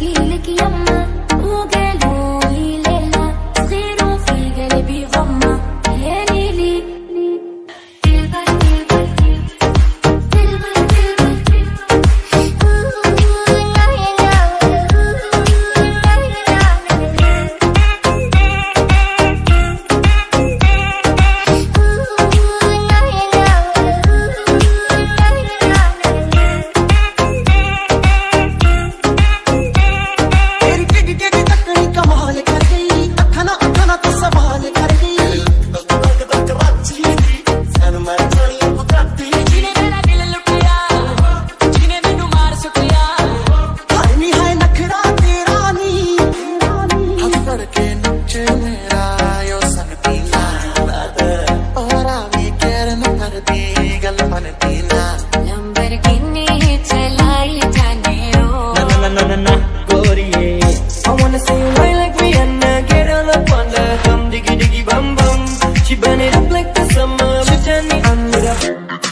இலக்கியம் Bum bum, she burn it up like the summer. She turn me on with her.